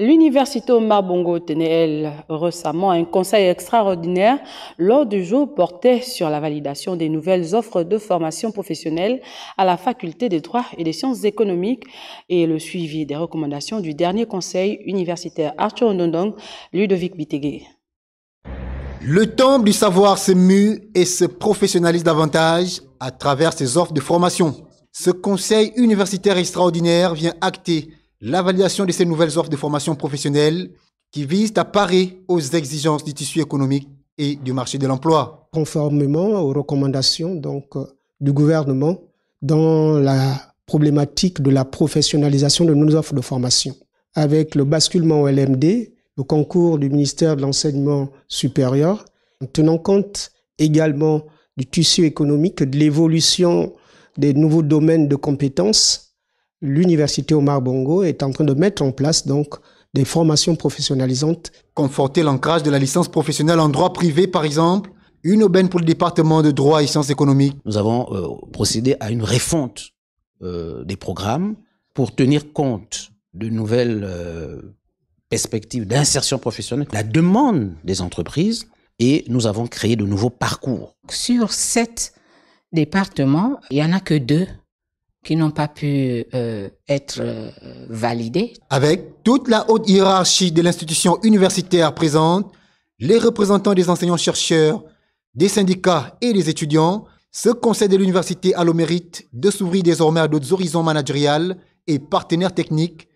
L'université Omar Bongo tenait, récemment un conseil extraordinaire lors du jour porté sur la validation des nouvelles offres de formation professionnelle à la faculté des droits et des sciences économiques et le suivi des recommandations du dernier conseil universitaire Arthur Ondondong, Ludovic Bitegué. Le temple du savoir se mue et se professionnalise davantage à travers ses offres de formation. Ce conseil universitaire extraordinaire vient acter la validation de ces nouvelles offres de formation professionnelle qui visent à parer aux exigences du tissu économique et du marché de l'emploi. Conformément aux recommandations euh, du gouvernement dans la problématique de la professionnalisation de nos offres de formation. Avec le basculement au LMD, le concours du ministère de l'Enseignement supérieur, en tenant compte également du tissu économique, de l'évolution des nouveaux domaines de compétences, l'université Omar Bongo est en train de mettre en place donc des formations professionnalisantes. Conforter l'ancrage de la licence professionnelle en droit privé, par exemple, une aubaine pour le département de droit et sciences économiques. Nous avons euh, procédé à une refonte euh, des programmes pour tenir compte de nouvelles euh, perspectives d'insertion professionnelle, la demande des entreprises, et nous avons créé de nouveaux parcours. Sur sept départements, il n'y en a que deux qui n'ont pas pu euh, être euh, validés. Avec toute la haute hiérarchie de l'institution universitaire présente, les représentants des enseignants-chercheurs, des syndicats et des étudiants, ce conseil de l'université a le mérite de s'ouvrir désormais à d'autres horizons managériels et partenaires techniques